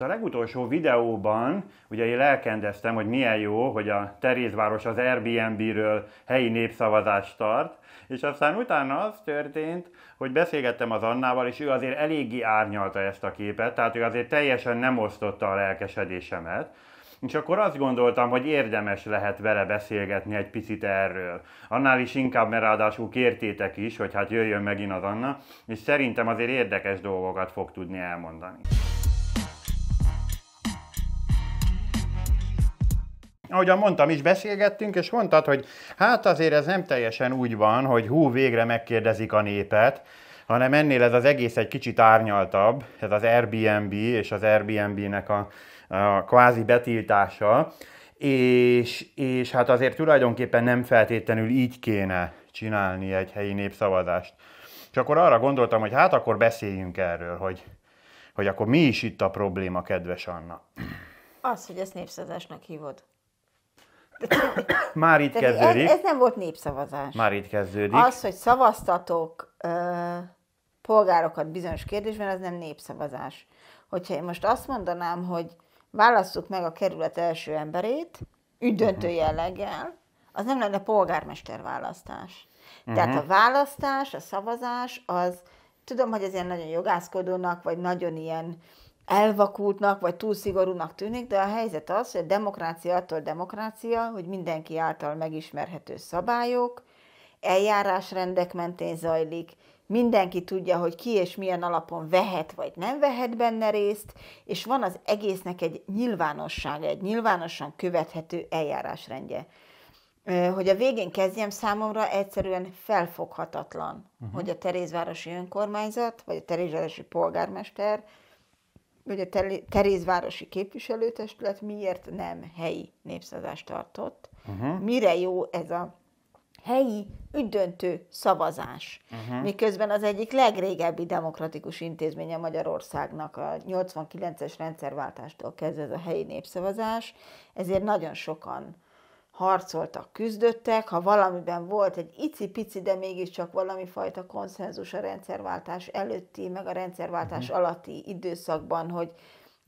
A legutolsó videóban ugye én lelkendeztem, hogy milyen jó, hogy a Terézváros az Airbnb-ről helyi népszavazást tart, és aztán utána az történt, hogy beszélgettem az Annával, és ő azért eléggé árnyalta ezt a képet, tehát ő azért teljesen nem osztotta a lelkesedésemet. És akkor azt gondoltam, hogy érdemes lehet vele beszélgetni egy picit erről. Annál is inkább, mert ráadásul kértétek is, hogy hát jöjjön megint az Anna, és szerintem azért érdekes dolgokat fog tudni elmondani. Ahogyan mondtam is, beszélgettünk, és mondtad, hogy hát azért ez nem teljesen úgy van, hogy hú, végre megkérdezik a népet, hanem ennél ez az egész egy kicsit árnyaltabb, ez az Airbnb és az Airbnb-nek a, a kvázi betiltása, és, és hát azért tulajdonképpen nem feltétlenül így kéne csinálni egy helyi népszavazást. És akkor arra gondoltam, hogy hát akkor beszéljünk erről, hogy, hogy akkor mi is itt a probléma, kedves Anna. Az, hogy ezt népszavazásnak hívod. Már itt kezdődik. Ez, ez nem volt népszavazás. Már itt kezdődik. Az, hogy szavaztatok ö, polgárokat bizonyos kérdésben, az nem népszavazás. Hogyha én most azt mondanám, hogy válasszuk meg a kerület első emberét, ügydöntő mhm. jelleggel, az nem lenne polgármester választás. Uh-huh. Tehát a választás, a szavazás, az tudom, hogy ez ilyen nagyon jogászkodónak, vagy nagyon ilyen elvakultnak, vagy túl szigorúnak tűnik, de a helyzet az, hogy a demokrácia attól demokrácia, hogy mindenki által megismerhető szabályok, eljárásrendek mentén zajlik, mindenki tudja, hogy ki és milyen alapon vehet vagy nem vehet benne részt, és van az egésznek egy nyilvánossága, egy nyilvánosan követhető eljárásrendje. Hogy a végén kezdjem, számomra egyszerűen felfoghatatlan, uh-huh. hogy a Terézvárosi önkormányzat, vagy a Terézvárosi polgármester hogy a Terézvárosi képviselőtestület miért nem helyi népszavazást tartott. Uh-huh. Mire jó ez a helyi ügydöntő szavazás. Uh-huh. Miközben az egyik legrégebbi demokratikus intézménye Magyarországnak a 89-es rendszerváltástól kezdve ez a helyi népszavazás, ezért nagyon sokan harcoltak, küzdöttek, ha valamiben volt egy icipici, de mégiscsak valami fajta konszenzus a rendszerváltás előtti, meg a rendszerváltás uh-huh. alatti időszakban, hogy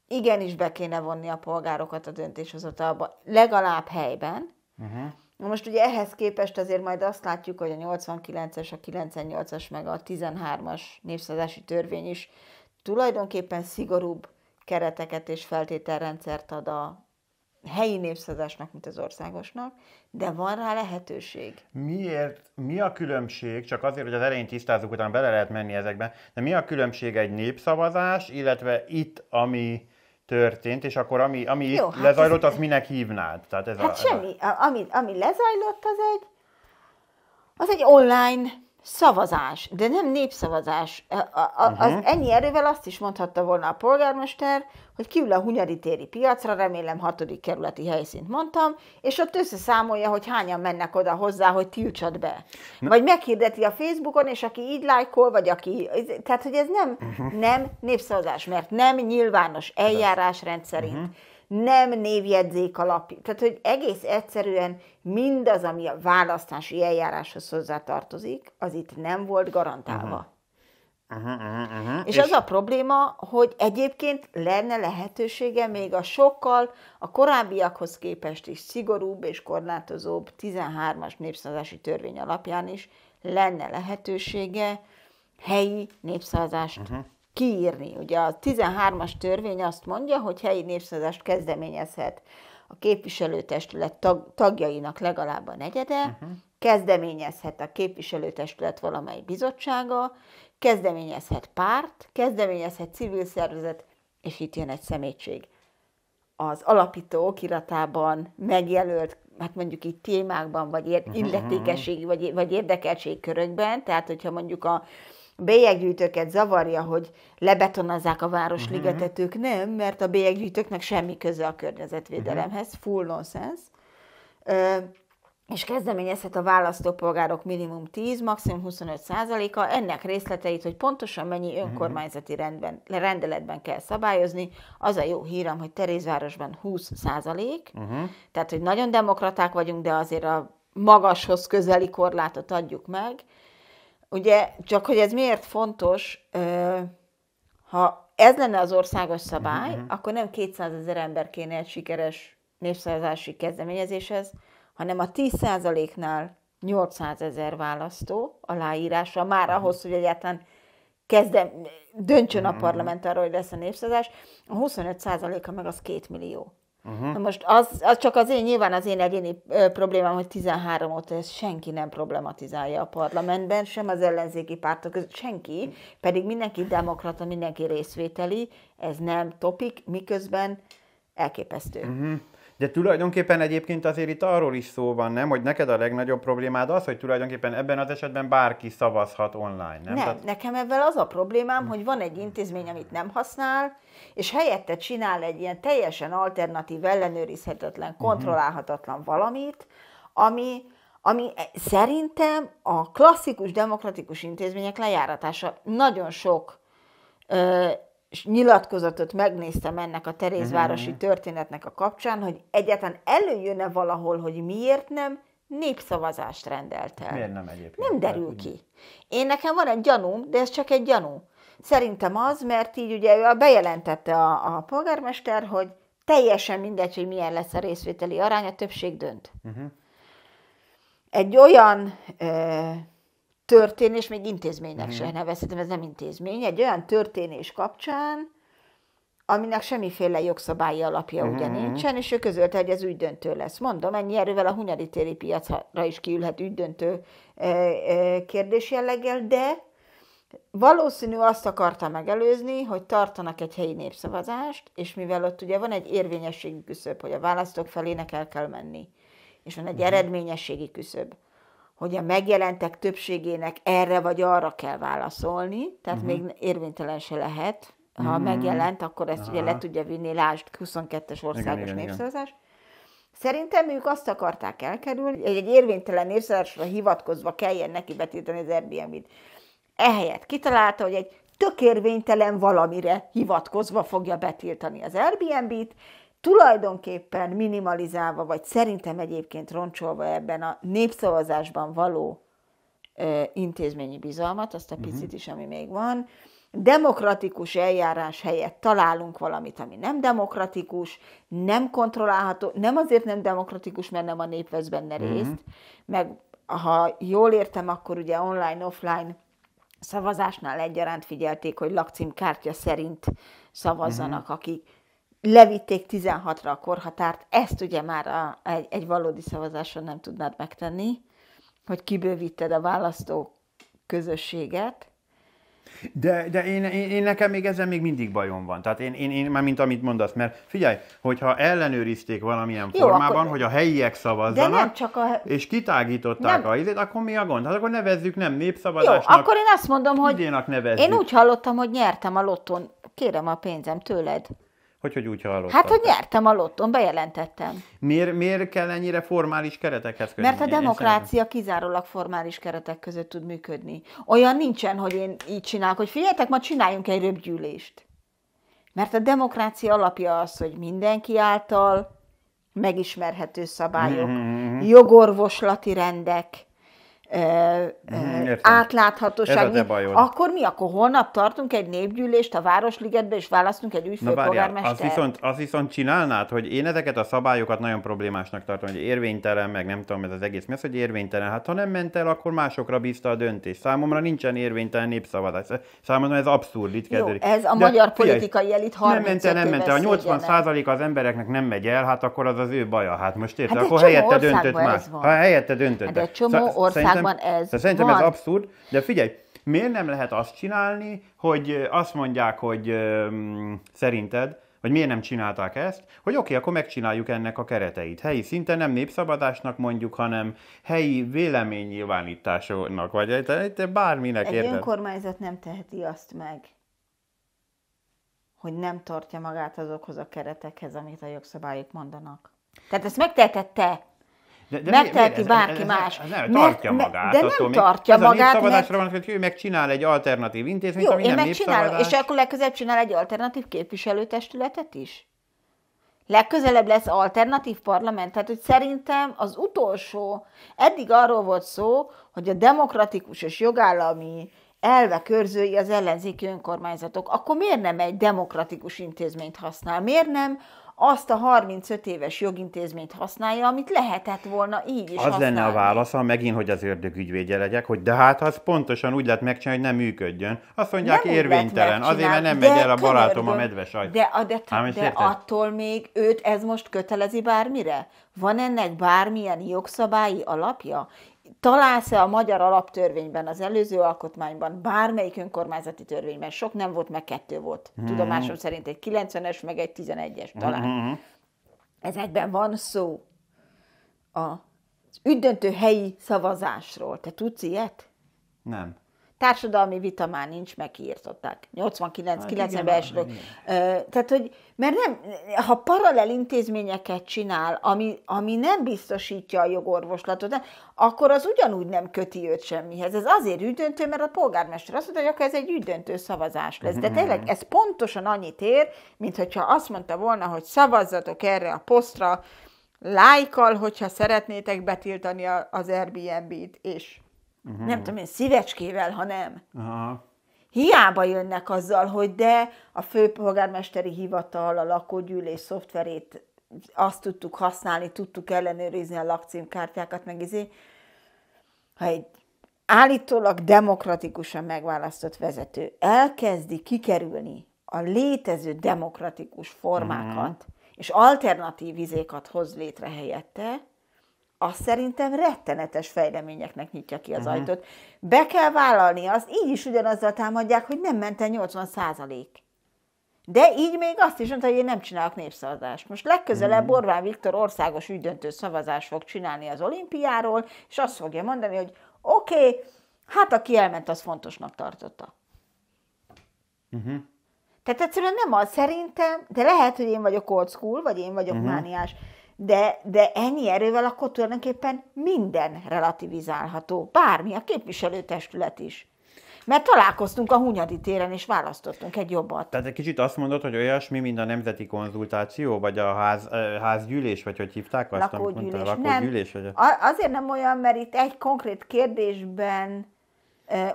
igenis be kéne vonni a polgárokat a döntéshozatalba, legalább helyben. Uh-huh. Most ugye ehhez képest azért majd azt látjuk, hogy a 89-es, a 98-as, meg a 13-as népszazási törvény is tulajdonképpen szigorúbb kereteket és feltételrendszert ad a helyi népszavazásnak, mint az országosnak, de van rá lehetőség. Miért, mi a különbség, csak azért, hogy az elején tisztázzuk, utána bele lehet menni ezekbe, de mi a különbség egy népszavazás, illetve itt, ami történt, és akkor ami, ami Jó, itt hát lezajlott, ez... az minek hívnád? Tehát ez hát a, semmi. A... Ami, ami lezajlott, az egy, az egy online szavazás, de nem népszavazás. A, a, uh-huh. az ennyi erővel azt is mondhatta volna a polgármester, hogy kiül a Hunyadi téri piacra, remélem hatodik kerületi helyszínt mondtam, és ott összeszámolja, hogy hányan mennek oda hozzá, hogy tiltsad be. Na. Vagy meghirdeti a Facebookon, és aki így lájkol, vagy aki... Tehát, hogy ez nem, uh-huh. nem népszavazás, mert nem nyilvános eljárás rendszerint. Uh-huh nem névjegyzék alapú. Tehát, hogy egész egyszerűen mindaz, ami a választási eljáráshoz hozzátartozik, az itt nem volt garantálva. Uh-huh, uh-huh, uh-huh. És, és az a probléma, hogy egyébként lenne lehetősége még a sokkal a korábbiakhoz képest is szigorúbb és korlátozóbb 13-as népszavazási törvény alapján is lenne lehetősége helyi népszavazást uh-huh kiírni. Ugye a 13-as törvény azt mondja, hogy helyi népszavazást kezdeményezhet a képviselőtestület tag, tagjainak legalább a negyede, uh-huh. kezdeményezhet a képviselőtestület valamely bizottsága, kezdeményezhet párt, kezdeményezhet civil szervezet, és itt jön egy szemétség. Az alapító okiratában megjelölt, hát mondjuk itt témákban, vagy ér, uh-huh. illetékességi, vagy, vagy érdekeltségkörökben, tehát hogyha mondjuk a bélyeggyűjtőket zavarja, hogy lebetonozzák a városligetet, uh-huh. ők nem, mert a bélyeggyűjtőknek semmi köze a környezetvédelemhez, uh-huh. full nonsense. Ö, és kezdeményezhet a választópolgárok minimum 10, maximum 25 százaléka. Ennek részleteit, hogy pontosan mennyi mhm. önkormányzati rendben, rendeletben kell szabályozni, az a jó hírem, hogy Terézvárosban 20 százalék, uh-huh. tehát hogy nagyon demokraták vagyunk, de azért a magashoz közeli korlátot adjuk meg, Ugye, csak hogy ez miért fontos, ha ez lenne az országos szabály, uh-huh. akkor nem 200 ezer ember kéne egy sikeres népszavazási kezdeményezéshez, hanem a 10%-nál 800 ezer választó aláírása már uh-huh. ahhoz, hogy egyáltalán kezdem, döntsön a parlament arról, hogy lesz a népszavazás, a 25%-a meg az 2 millió. Uh-huh. Na most az, az csak az én, nyilván az én egyéni ö, problémám, hogy 13 óta ezt senki nem problematizálja a parlamentben, sem az ellenzéki pártok között, senki, pedig mindenki demokrata, mindenki részvételi, ez nem topik, miközben elképesztő. Uh-huh. De tulajdonképpen egyébként azért itt arról is szó van, nem, hogy neked a legnagyobb problémád az, hogy tulajdonképpen ebben az esetben bárki szavazhat online, nem? Nem, Tehát... nekem ebben az a problémám, hogy van egy intézmény, amit nem használ, és helyette csinál egy ilyen teljesen alternatív, ellenőrizhetetlen, mhm. kontrollálhatatlan valamit, ami, ami szerintem a klasszikus demokratikus intézmények lejáratása nagyon sok ö, nyilatkozatot megnéztem ennek a Terézvárosi mhm. történetnek a kapcsán, hogy egyáltalán előjön-e valahol, hogy miért nem népszavazást rendelt el. Miért nem egyébként? Nem derül ki. Én nekem van egy gyanúm, de ez csak egy gyanú. Szerintem az, mert így ugye bejelentette a, a polgármester, hogy teljesen mindegy, hogy milyen lesz a részvételi arány, a többség dönt. Uh-huh. Egy olyan ö, történés, még intézménynek uh-huh. se nevezhetem, ez nem intézmény, egy olyan történés kapcsán, aminek semmiféle jogszabályi alapja uh-huh. ugye mhm. nincsen, és ő közölte, hogy ez ügydöntő lesz. Mondom, ennyi erővel a hunyadi téri piacra is kiülhet ügydöntő kérdés jelleggel, de valószínű azt akarta megelőzni, hogy tartanak egy helyi népszavazást, és mivel ott ugye van egy érvényességi küszöb, hogy a választók felének el kell menni, és van egy uh-huh. eredményességi küszöb, hogy a megjelentek többségének erre vagy arra kell válaszolni, tehát uh-huh. még érvénytelen se lehet. Ha uh-huh. megjelent, akkor ezt Aha. ugye le tudja vinni, lásd, 22-es országos igen, népszavazás. Igen. Szerintem ők azt akarták elkerülni, hogy egy érvénytelen népszavazásra hivatkozva kelljen neki betiltani az Airbnb-t. Ehelyett kitalálta, hogy egy tökérvénytelen valamire hivatkozva fogja betiltani az Airbnb-t, tulajdonképpen minimalizálva, vagy szerintem egyébként roncsolva ebben a népszavazásban való ö, intézményi bizalmat, azt a mhm. picit is, ami még van, demokratikus eljárás helyett találunk valamit, ami nem demokratikus, nem kontrollálható, nem azért nem demokratikus, mert nem a nép vesz benne mhm. részt, uh-huh. meg ha jól értem, akkor ugye online-offline szavazásnál egyaránt figyelték, hogy lakcímkártya szerint szavazzanak, uh-huh. akik levitték 16-ra a korhatárt, ezt ugye már a, egy, egy valódi szavazáson nem tudnád megtenni, hogy kibővíted a választó közösséget. De, de én, én, én, nekem még ezzel még mindig bajom van. Tehát én, én, én már mint amit mondasz, mert figyelj, hogyha ellenőrizték valamilyen Jó, formában, akkor... hogy a helyiek szavazzanak, de nem csak a... és kitágították nem. a izét, akkor mi a gond? Hát akkor nevezzük nem népszavazásnak. Jó, akkor én azt mondom, hogy én úgy hallottam, hogy nyertem a lottón. Kérem a pénzem tőled. Hogy, hogy úgy hallottam? Hát, hogy nyertem a lotton, bejelentettem. Miért, miért kell ennyire formális keretekhez kötni? Mert a demokrácia kizárólag formális keretek között tud működni. Olyan nincsen, hogy én így csinálok, hogy figyeljetek, ma csináljunk egy röpgyűlést. Mert a demokrácia alapja az, hogy mindenki által megismerhető szabályok, mm-hmm. jogorvoslati rendek, mm, átláthatóság. Ez akkor mi? Akkor holnap tartunk egy népgyűlést a Városligetbe, és választunk egy új főpolgármestert? Az viszont, az viszont csinálnád, hogy én ezeket a szabályokat nagyon problémásnak tartom, hogy érvénytelen, meg nem tudom, ez az egész. Mi az, hogy érvénytelen? Hát ha nem ment el, akkor másokra bízta a döntés. Számomra nincsen érvénytelen népszavazás. Számomra ez abszurd, itt Jó, ez a De, magyar politikai elit 30 Nem ment el, nem ment el. A 80 százalék az embereknek nem megy el, hát akkor az az ő baja. Hát most érted, hát akkor helyette döntött más. Ha helyette döntött. Hát egy csomó ország országban ez Tehát szerintem van. ez abszurd, de figyelj, miért nem lehet azt csinálni, hogy azt mondják, hogy um, szerinted, hogy miért nem csinálták ezt, hogy oké, okay, akkor megcsináljuk ennek a kereteit. Helyi szinten nem népszabadásnak mondjuk, hanem helyi véleménynyilvánításnak, vagy te bárminek Egy érted? önkormányzat nem teheti azt meg, hogy nem tartja magát azokhoz a keretekhez, amit a jogszabályok mondanak. Tehát ezt megtehetette. De, de megteheti bárki ez, más. Ez, ez, ez nem tartja mert, magát. De nem tartja ez magát. Ez a mert... van, hogy ő megcsinál egy alternatív intézményt, Jó, ami én nem megcsinálom, és akkor legközelebb csinál egy alternatív képviselőtestületet is? Legközelebb lesz alternatív parlament. Tehát, hogy szerintem az utolsó, eddig arról volt szó, hogy a demokratikus és jogállami elve körzői az ellenzéki önkormányzatok, akkor miért nem egy demokratikus intézményt használ? Miért nem azt a 35 éves jogintézményt használja, amit lehetett volna így is Az használni. lenne a válasza, megint, hogy az ördög ügyvédje legyek, hogy de hát az pontosan úgy lehet megcsinálni, hogy nem működjön. Azt mondják, Nem érvénytelen, azért, mert nem megy el a barátom a könyörgöm. medve sajt. De, a- de, Ám de attól még őt ez most kötelezi bármire? Van ennek bármilyen jogszabályi alapja? Találsz-e a magyar alaptörvényben, az előző alkotmányban, bármelyik önkormányzati törvényben, sok nem volt, meg kettő volt. Mhm. Tudomásom szerint egy 90-es, meg egy 11-es talán. Ezekben van szó az ügydöntő helyi szavazásról. Te tudsz ilyet? Nem. Társadalmi vita már nincs, megkiirtották. 89 Hát 90 igen, ben elsők. Tehát, hogy, mert nem, ha paralel intézményeket csinál, ami, ami nem biztosítja a jogorvoslatot, akkor az ugyanúgy nem köti őt semmihez. Ez azért ügydöntő, mert a polgármester azt mondta, hogy akkor ez egy ügydöntő szavazás lesz. De tényleg ez pontosan annyit ér, mint hogyha azt mondta volna, hogy szavazzatok erre a posztra, lájkal, hogyha szeretnétek betiltani az Airbnb-t, és uh-huh. nem tudom én, szívecskével, ha nem. Aha. Hiába jönnek azzal, hogy de a főpolgármesteri hivatal, a lakógyűlés szoftverét azt tudtuk használni, tudtuk ellenőrizni a lakcímkártyákat, meg izé. Ha egy állítólag demokratikusan megválasztott vezető elkezdi kikerülni a létező demokratikus formákat, és alternatív izékat hoz létre helyette, az szerintem rettenetes fejleményeknek nyitja ki az uh-huh. ajtót. Be kell vállalni azt, így is ugyanazzal támadják, hogy nem ment el 80 százalék. De így még azt is mondta, hogy én nem csinálok népszavazást. Most legközelebb Hmm. Orbán Viktor országos ügydöntő szavazást fog csinálni az olimpiáról, és azt fogja mondani, hogy oké, okay, hát aki elment, az fontosnak tartotta. Uh-huh. Tehát egyszerűen nem az szerintem, de lehet, hogy én vagyok old school, vagy én vagyok uh-huh. mániás, de, de ennyi erővel akkor tulajdonképpen minden relativizálható. Bármi, a képviselőtestület is. Mert találkoztunk a Hunyadi téren, és választottunk egy jobbat. Tehát egy kicsit azt mondod, hogy olyasmi, mint a nemzeti konzultáció, vagy a ház, házgyűlés, vagy hogy hívták azt, amit lakógyűlés. mondtál, a lakógyűlés? Vagy a... A- azért nem olyan, mert itt egy konkrét kérdésben,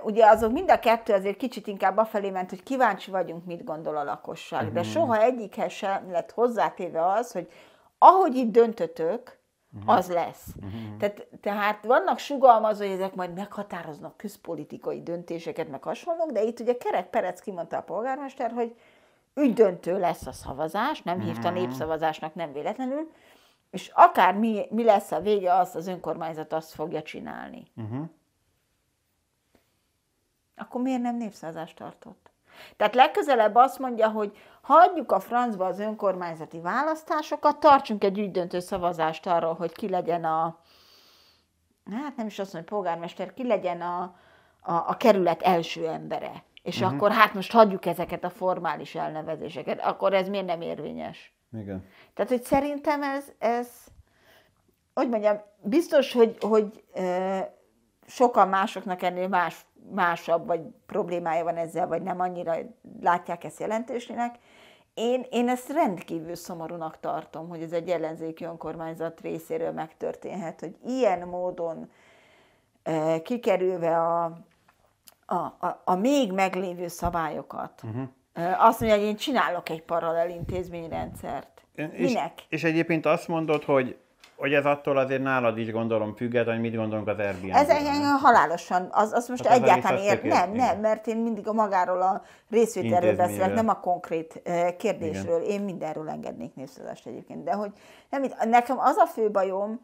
ugye azok mind a kettő azért kicsit inkább afelé ment, hogy kíváncsi vagyunk, mit gondol a lakosság. Mhm. De soha egyikhez sem lett hozzátéve az, hogy ahogy itt döntötök, Mhm. az lesz. Tehát, tehát vannak sugalmazó, hogy ezek majd meghatároznak közpolitikai döntéseket, meg hasonlók, de itt ugye Kerek Perec kimondta a polgármester, hogy ügydöntő lesz a szavazás, nem hívta népszavazásnak, nem véletlenül, és akár mi, mi lesz a vége, azt az önkormányzat azt fogja csinálni. Uh-huh. Akkor miért nem népszavazást tartott? Tehát legközelebb azt mondja, hogy hagyjuk a francba az önkormányzati választásokat, tartsunk egy ügydöntő szavazást arról, hogy ki legyen a, hát nem is azt hogy polgármester, ki legyen a, a, a kerület első embere. És uh-huh. akkor hát most hagyjuk ezeket a formális elnevezéseket. Akkor ez miért nem érvényes? Igen. Tehát, hogy szerintem ez, ez hogy mondjam, biztos, hogy, hogy ö, sokan másoknak ennél más, másabb, vagy problémája van ezzel, vagy nem annyira látják ezt jelentősnek. Én, én ezt rendkívül szomorúnak tartom, hogy ez egy ellenzéki önkormányzat részéről megtörténhet, hogy ilyen módon ö, kikerülve a, a, a, a még meglévő szabályokat, uh-huh. azt mondja, hogy én csinálok egy paralel intézményrendszert. És, Minek? és egyébként azt mondod, hogy, hogy ez attól azért nálad is gondolom függet, hogy mit gondolunk az Airbnb-ről. Ez engem halálosan, az, az most Hát egyáltalán ér, nem, igen. nem, mert én mindig a magáról a részvételről beszélek, nem a konkrét eh, kérdésről. Én mindenről engednék népszavazást egyébként, de hogy nem, nekem az a fő bajom,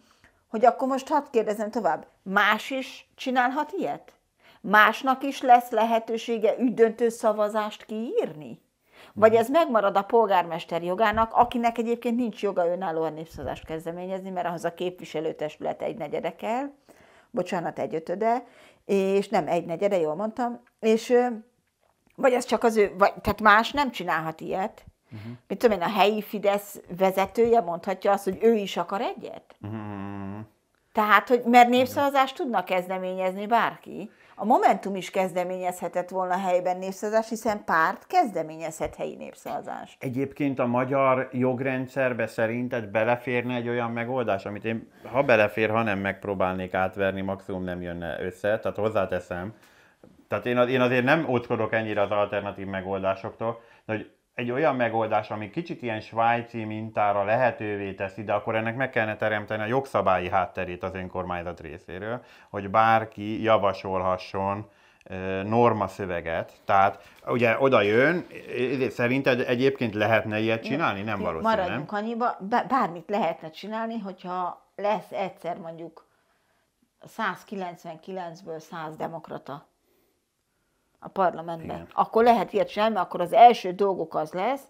hogy akkor most hadd kérdezem tovább, más is csinálhat ilyet? Másnak is lesz lehetősége ügydöntő szavazást kiírni? Vagy ez megmarad a polgármester jogának, akinek egyébként nincs joga önállóan népszavazást kezdeményezni, mert ahhoz a képviselőtestület egy negyede kell, bocsánat, egy ötöde, és nem egy negyede, jól mondtam, és vagy ez csak az ő, vagy, tehát más nem csinálhat ilyet. Uh-huh. Mit tudom én, a helyi Fidesz vezetője mondhatja azt, hogy ő is akar egyet? Uh-huh. Tehát, hogy mert népszavazást tudnak kezdeményezni bárki. A Momentum is kezdeményezhetett volna helyben népszavazást, hiszen párt kezdeményezhet helyi népszavazást. Egyébként a magyar jogrendszerbe szerinted beleférne egy olyan megoldás, amit én, ha belefér, ha nem megpróbálnék átverni, maximum nem jönne össze, tehát hozzáteszem. Tehát én, én azért nem óckodok ennyire az alternatív megoldásoktól, de hogy egy olyan megoldás, ami kicsit ilyen svájci mintára lehetővé teszi, de akkor ennek meg kellene teremteni a jogszabályi hátterét az önkormányzat részéről, hogy bárki javasolhasson norma szöveget. Tehát ugye oda jön, szerinted egyébként lehetne ilyet csinálni? Nem valószínű, Maradjunk annyiba, bármit lehetne csinálni, hogyha lesz egyszer mondjuk 199-ből 100 demokrata a parlamentben. Igen. Akkor lehet ilyet csinálni, mert akkor az első dolgok az lesz,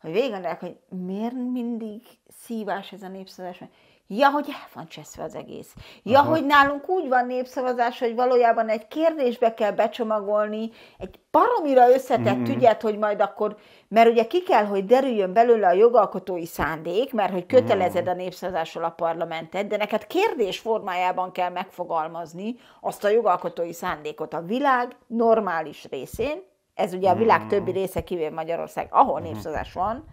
hogy végig hogy miért mindig szívás ez a népszavazás. Ja, hogy el van cseszve az egész. Ja, Aha. hogy nálunk úgy van népszavazás, hogy valójában egy kérdésbe kell becsomagolni, egy paromira összetett mm-hmm. ügyet, hogy majd akkor, mert ugye ki kell, hogy derüljön belőle a jogalkotói szándék, mert hogy kötelezed a népszavazással a parlamentet, de neked kérdés formájában kell megfogalmazni azt a jogalkotói szándékot a világ normális részén, ez ugye a világ többi része kivéve Magyarország, ahol mm-hmm. népszavazás van,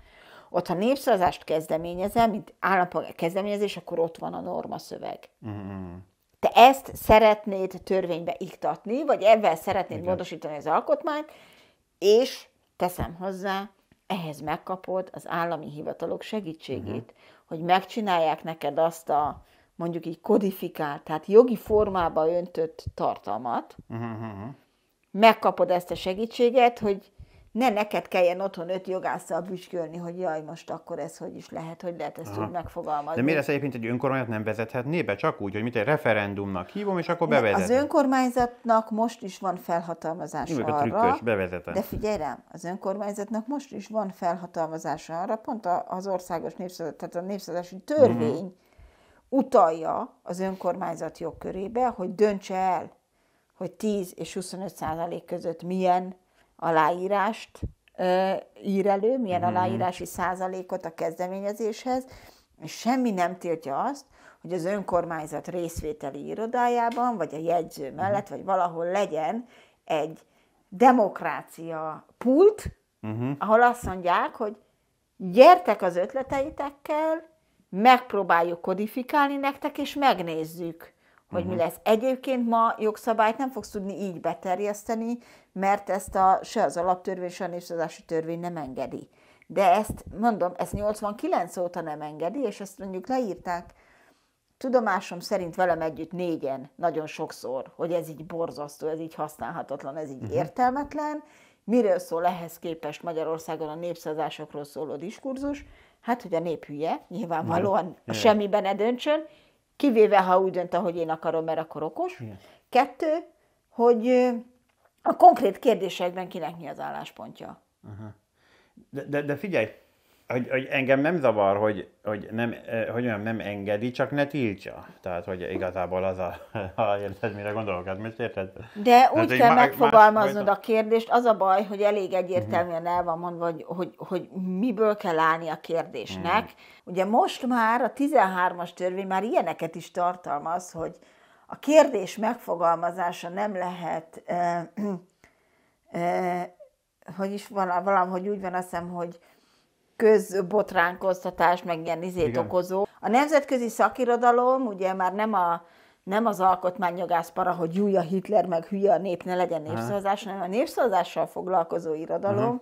ott, ha népszavazást kezdeményezel, mint állampolgár kezdeményezés, akkor ott van a norma szöveg. Mm-hmm. Te ezt szeretnéd törvénybe iktatni, vagy ebben szeretnéd Igen. módosítani az alkotmányt, és teszem hozzá, ehhez megkapod az állami hivatalok segítségét, uh-huh. hogy megcsinálják neked azt a mondjuk így kodifikált, tehát jogi formába öntött tartalmat, uh-huh. megkapod ezt a segítséget, hogy ne neked kelljen otthon öt jogásszal büskölni, hogy jaj, most akkor ez hogy is lehet, hogy lehet ezt Aha. úgy megfogalmazni. De miért ezt egyébként egy önkormányzat nem vezethetné be? Csak úgy, hogy mit egy referendumnak hívom, és akkor bevezet. Az önkormányzatnak most is van felhatalmazás Jó, arra. A trükkös, bevezetem. De figyelj rám, az önkormányzatnak most is van felhatalmazás arra, pont az országos népszavazás, tehát a népszavazási törvény mm-hmm. utalja az önkormányzat jogkörébe, hogy döntse el, hogy 10 és 25 százalék között milyen aláírást ír elő, milyen mm-hmm. aláírási százalékot a kezdeményezéshez, és semmi nem tiltja azt, hogy az önkormányzat részvételi irodájában, vagy a jegyző mhm. mellett, vagy valahol legyen egy demokrácia pult, uh-huh. ahol azt mondják, hogy gyertek az ötleteitekkel, megpróbáljuk kodifikálni nektek, és megnézzük, hogy uh-huh. mi lesz. Egyébként ma jogszabályt nem fogsz tudni így beterjeszteni, mert ezt a, se az alaptörvény, se a népszavazási törvény nem engedi. De ezt, mondom, ezt 89 óta nem engedi, és ezt mondjuk leírták tudomásom szerint velem együtt négyen, nagyon sokszor, hogy ez így borzasztó, ez így használhatatlan, ez így uh-huh. értelmetlen. Miről szól ehhez képest Magyarországon a népszavazásokról szóló diskurzus? Hát, hogy a nép hülye, nyilvánvalóan a semmiben ne döntsön, kivéve ha úgy dönt, ahogy én akarom, mert akkor okos. Igen. Kettő, hogy a konkrét kérdésekben kinek mi az álláspontja. Aha. De, de, de figyelj, hogy, hogy engem nem zavar, hogy, hogy, nem, hogy nem, nem engedi, csak ne tiltsa. Tehát, hogy igazából az a, ha érted, mire gondolok, hát most érted? De úgy hát, kell megfogalmaznod más, a kérdést, az a baj, hogy elég egyértelműen el van mondva, hogy, hogy, hogy miből kell állni a kérdésnek. Uh-huh. Ugye most már a 13-as törvény már ilyeneket is tartalmaz, hogy a kérdés megfogalmazása nem lehet, eh, eh, hogy is valahogy úgy van, azt hiszem, hogy közbotránkoztatás, meg ilyen izét okozó. A nemzetközi szakirodalom ugye már nem a nem az alkotmányjogászpara, hogy Júja Hitler meg hülye a nép, ne legyen népszavazás, hanem a népszavazással foglalkozó irodalom, uh-huh.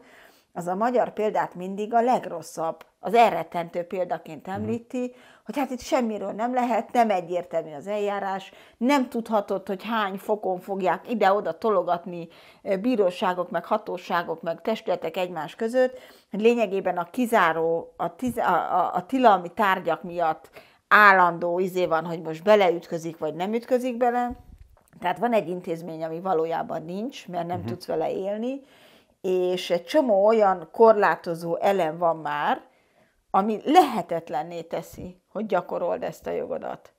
az a magyar példát mindig a legrosszabb, az elrettentő példaként említi, uh-huh hogy hát itt semmiről nem lehet, nem egyértelmű az eljárás, nem tudhatod, hogy hány fokon fogják ide-oda tologatni eh, bíróságok, meg hatóságok, meg testületek egymás között. Lényegében a kizáró, a, tiz, a, a, a tilalmi tárgyak miatt állandó izé van, hogy most beleütközik, vagy nem ütközik bele. Tehát van egy intézmény, ami valójában nincs, mert nem uh-huh. tudsz vele élni, és egy csomó olyan korlátozó elem van már, ami lehetetlenné teszi, hogy gyakorold ezt a jogodat.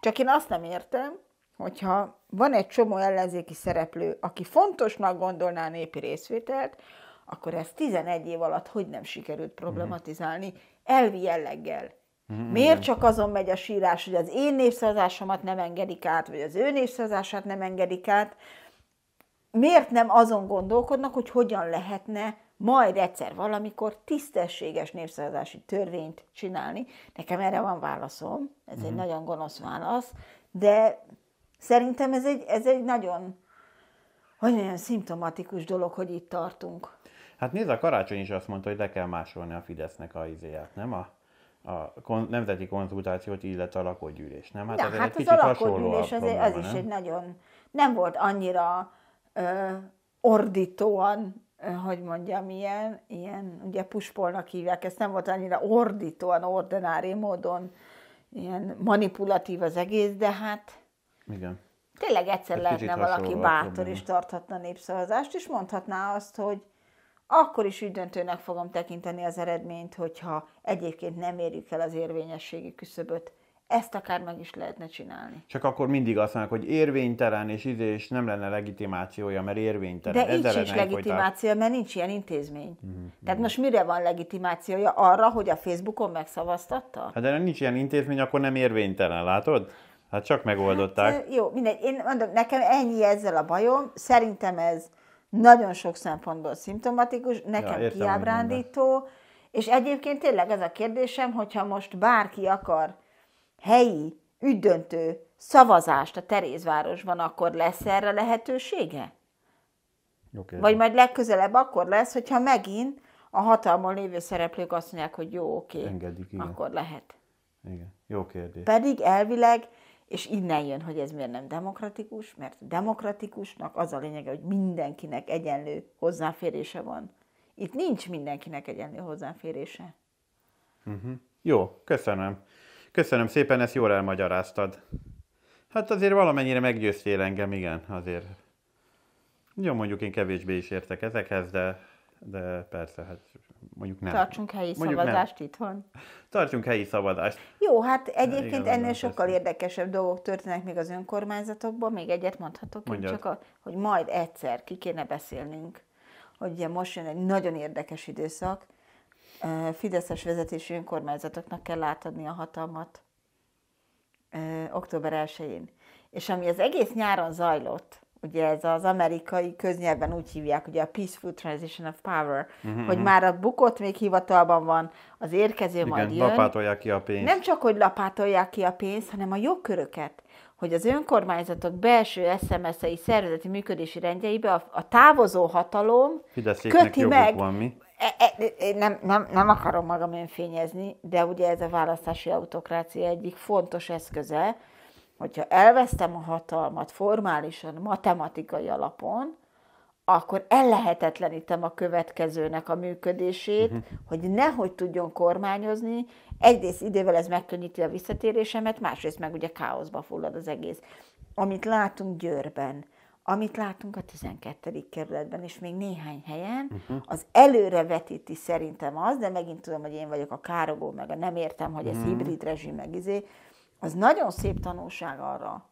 Csak én azt nem értem, hogyha van egy csomó ellenzéki szereplő, aki fontosnak gondolná a népi részvételt, akkor ezt 11 év alatt hogy nem sikerült problematizálni elvi jelleggel. Mm-hmm. Miért csak azon megy a sírás, hogy az én népszavazásomat nem engedik át, vagy az ő népszavazását nem engedik át? Miért nem azon gondolkodnak, hogy hogyan lehetne majd egyszer valamikor tisztességes népszavazási törvényt csinálni. Nekem erre van válaszom, ez uh-huh. egy mhm. nagyon gonosz válasz, de szerintem ez egy, ez egy nagyon Hogy olyan szimptomatikus dolog, hogy itt tartunk. Hát nézd, a karácsony is azt mondta, hogy le kell másolni a Fidesznek a izéját, nem? A, a kon, nemzeti konzultációt, illetve a lakógyűlés, nem? Hát, Na, hát, hát egy az a lakógyűlés az, probléma, az is nem? egy nagyon, nem volt annyira ö, ordítóan, hogy mondjam, ilyen, ilyen, ugye puspolnak hívják, ezt nem volt annyira ordítóan, ordinári módon, ilyen manipulatív az egész, de hát Igen. tényleg egyszer Egy lehetne valaki bátor és tarthatna népszavazást, és mondhatná azt, hogy akkor is ügydöntőnek fogom tekinteni az eredményt, hogyha egyébként nem érjük el az érvényességi küszöböt. Ezt akár meg is lehetne csinálni. Csak akkor mindig azt mondják, hogy érvénytelen, és izé, és nem lenne legitimációja, mert érvénytelen. De így sincs lehetne egyfolytában- legitimáció, mert nincs ilyen intézmény. Mhm, Tehát most mire van legitimációja? Arra, hogy a Facebookon megszavaztatta? Hát de nincs ilyen intézmény, akkor nem érvénytelen, látod? Hát csak megoldották. Hát, jó, mindegy. Én mondom, nekem ennyi ezzel a bajom. Szerintem ez nagyon sok szempontból szimptomatikus, nekem értem, hogy kiábrándító, és egyébként tényleg ez a kérdésem, hogyha most bárki akar helyi, ügydöntő szavazást a Terézvárosban, akkor lesz erre lehetősége? Kérdés. Vagy majd legközelebb akkor lesz, hogyha megint a hatalmon lévő szereplők azt mondják, hogy jó, oké, Engedik, igen. akkor lehet. Igen. Jó kérdés. Pedig elvileg, és innen jön, hogy ez miért nem demokratikus, mert demokratikusnak az a lényege, hogy mindenkinek egyenlő hozzáférése van. Itt nincs mindenkinek egyenlő hozzáférése. Jó, köszönöm. Köszönöm szépen, ezt jól elmagyaráztad. Hát azért valamennyire meggyőztél engem, igen, azért. Jó, mondjuk én kevésbé is értek ezekhez, de, de persze, hát mondjuk nem. Tartsunk helyi Mondjuk szavazást itthon. Nem. Tartsunk helyi szavazást. Jó, hát egyébként ennél sokkal persze. érdekesebb dolgok történnek még az önkormányzatokban, még egyet mondhatok Mondjad. csak, a, hogy majd egyszer ki kéne beszélnünk, hogy ugye most jön egy nagyon érdekes időszak, Fideszes vezetésű önkormányzatoknak kell átadni a hatalmat október 1-én. És ami az egész nyáron zajlott, ugye ez az amerikai köznyelven úgy hívják, ugye a Peaceful Transition of Power, uh-huh, hogy már a bukott még hivatalban van, az érkező majd Igen, jön. lapátolják ki a pénzt. Nem csak, hogy lapátolják ki a pénzt, hanem a jogköröket, hogy az önkormányzatok belső SMS-ei szervezeti működési rendjeibe a, a távozó hatalom Fideszéknek köti meg. van, mi? E, e, e, nem, nem, nem akarom magam önfényezni, de ugye ez a választási autokrácia egyik fontos eszköze, hogyha elvesztem a hatalmat formálisan, matematikai alapon, akkor ellehetetlenítem a következőnek a működését, uh-huh. hogy nehogy tudjon kormányozni. Egyrészt idővel ez megkönnyíti a visszatérésemet, másrészt meg ugye káoszba fullad az egész. Amit látunk Győrben, amit látunk a 12. kerületben, és még néhány helyen, uh-huh. az előrevetíti szerintem az, de megint tudom, hogy én vagyok a károgó, meg a nem értem, hogy ez uh-huh. hibrid rezsim, meg izé, az nagyon szép tanulság arra,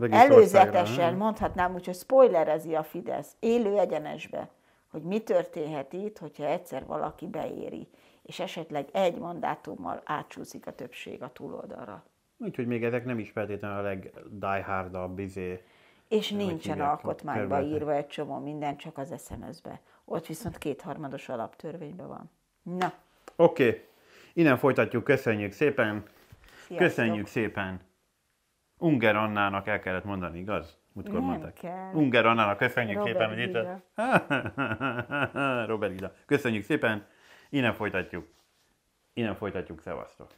országra, előzetesen mondhatnám úgy, hogy spoilerezi a Fidesz élő egyenesbe, hogy mi történhet itt, hogyha egyszer valaki beéri, és esetleg egy mandátummal átsúszik a többség a túloldalra. Úgyhogy még ezek nem is feltétlenül a legdiehardabb izé. És nincsen alkotmányba területet? írva egy csomó minden, csak az SMS-be. Ott viszont kétharmados alaptörvényben van. Na, Oké, okay. innen folytatjuk, köszönjük szépen. sziasztok. Köszönjük szépen. Unger Annának el kellett mondani, igaz? Múltkor Nem mondták. kell. Unger Annának köszönjük Robert szépen, hogy itt. Robert Gida. Köszönjük szépen. Innen folytatjuk. Innen folytatjuk, szevasztok.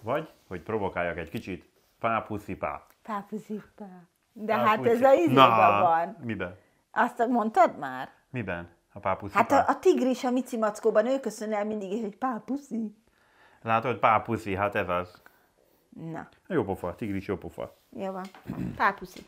Vagy, hogy provokáljak egy kicsit, pá, puszi, pá. Pápuzipá. De hát puszi. ez a izében Na, van. Miben? Azt mondtad már? Miben? A pápuszi Hát a, a tigris a Mici Mackóban, ő köszön el mindig, hogy pápuszi. Látod, pápuszi, hát ez az. Na, Jó pofa, tigris jó pofa. jó van. Pápuszi.